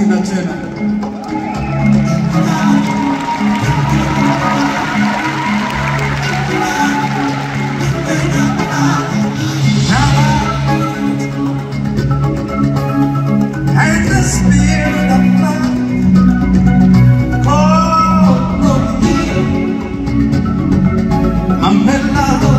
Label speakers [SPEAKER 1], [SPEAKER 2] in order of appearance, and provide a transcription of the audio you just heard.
[SPEAKER 1] tena tena. And the spirit of love Called from here A melody